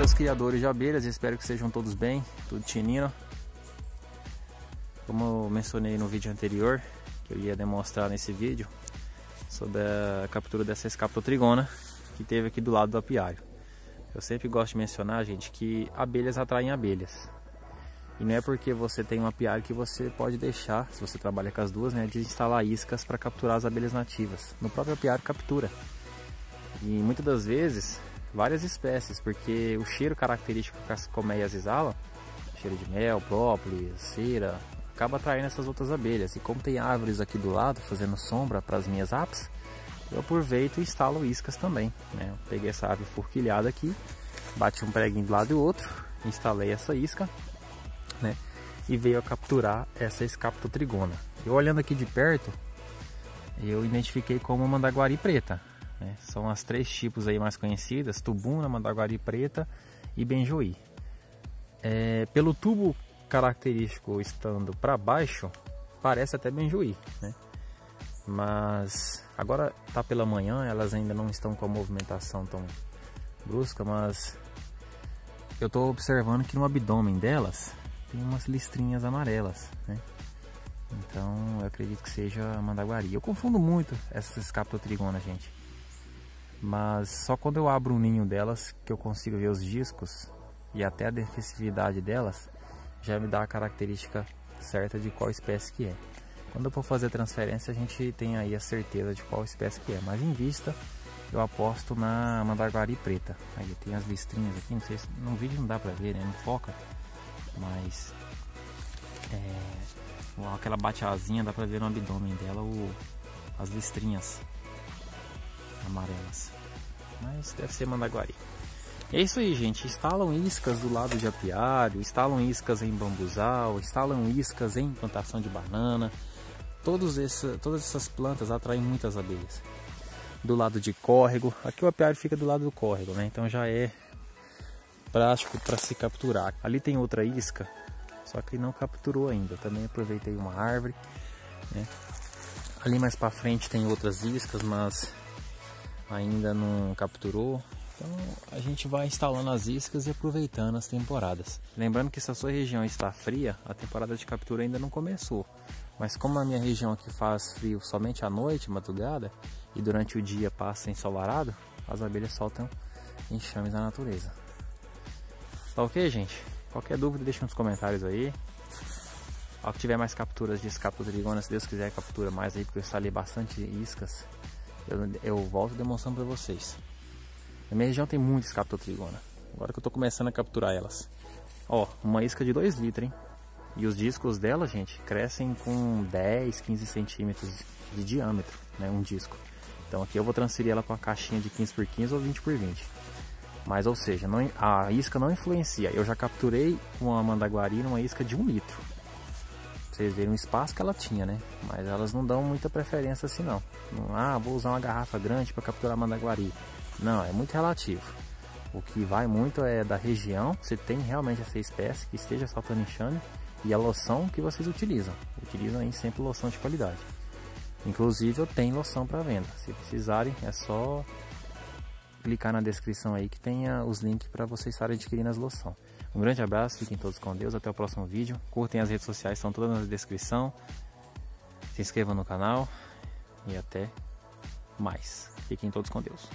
seus criadores de abelhas, espero que sejam todos bem, tudo tinino. Como eu mencionei no vídeo anterior, que eu ia demonstrar nesse vídeo, sobre a captura dessa escaptotrigona que teve aqui do lado do apiário. Eu sempre gosto de mencionar, gente, que abelhas atraem abelhas. E não é porque você tem um apiário que você pode deixar, se você trabalha com as duas, né, de instalar iscas para capturar as abelhas nativas. No próprio apiário captura. E muitas das vezes várias espécies, porque o cheiro característico que as colmeias exalam, cheiro de mel, própolis, cera, acaba atraindo essas outras abelhas. E como tem árvores aqui do lado fazendo sombra para as minhas apes, eu aproveito e instalo iscas também. Né? Peguei essa árvore forquilhada aqui, bati um preguinho do lado e outro, instalei essa isca, né? E veio a capturar essa escaptotrigona. Eu olhando aqui de perto, eu identifiquei como mandaguari preta. Né? São as três tipos aí mais conhecidas, tubuna, mandaguari preta e benjoí. É, pelo tubo característico estando para baixo, parece até benjoí, né? Mas agora tá pela manhã, elas ainda não estão com a movimentação tão brusca, mas eu estou observando que no abdômen delas tem umas listrinhas amarelas, né? Então eu acredito que seja mandaguari. Eu confundo muito essas escaptotrigonas, gente mas só quando eu abro o ninho delas que eu consigo ver os discos e até a defensividade delas já me dá a característica certa de qual espécie que é. Quando eu for fazer a transferência a gente tem aí a certeza de qual espécie que é, mas em vista eu aposto na mandaguari preta. Aí tem as listrinhas aqui, não sei se no vídeo não dá pra ver, né? Não foca, mas é, aquela bateazinha dá pra ver no abdômen dela o, as listrinhas amarelas. Mas deve ser mandaguari. É isso aí, gente. Instalam iscas do lado de apiário, instalam iscas em bambuzal, instalam iscas em plantação de banana. Todos todas essas plantas atraem muitas abelhas. Do lado de córrego, aqui o apiário fica do lado do córrego, né? Então já é prático para se capturar. Ali tem outra isca, só que não capturou ainda. Também aproveitei uma árvore, né? Ali mais para frente tem outras iscas, mas ainda não capturou. Então a gente vai instalando as iscas e aproveitando as temporadas. Lembrando que se a sua região está fria, a temporada de captura ainda não começou. Mas como a minha região aqui faz frio somente à noite, madrugada, e durante o dia passa ensolarado, as abelhas soltam enxames na natureza. Tá ok, gente? Qualquer dúvida deixa nos comentários aí. Ao que tiver mais capturas de escapotrigona, se Deus quiser captura mais aí, porque eu instalei bastante iscas eu, eu volto demonstrando para vocês. Na minha região tem muita escaptotrigona. Agora que eu tô começando a capturar elas. Ó, uma isca de 2 litros, hein? E os discos dela, gente, crescem com 10, 15 centímetros de diâmetro, né? Um disco. Então aqui eu vou transferir ela para uma caixinha de 15 por 15 ou 20 por 20. Mas, ou seja, não, a isca não influencia. Eu já capturei uma mandaguari numa isca de 1 litro vocês verem o espaço que ela tinha, né? Mas elas não dão muita preferência assim não ah, vou usar uma garrafa grande para capturar mandaguari. Não, é muito relativo. O que vai muito é da região, você tem realmente essa espécie que esteja saltando enxame e a loção que vocês utilizam. Utilizam aí sempre loção de qualidade. Inclusive eu tenho loção para venda. Se precisarem é só clicar na descrição aí que tenha os links para vocês estarem adquirindo as loção. Um grande abraço, fiquem todos com Deus, até o próximo vídeo. Curtem as redes sociais, estão todas na descrição. Se inscrevam no canal e até mais. Fiquem todos com Deus.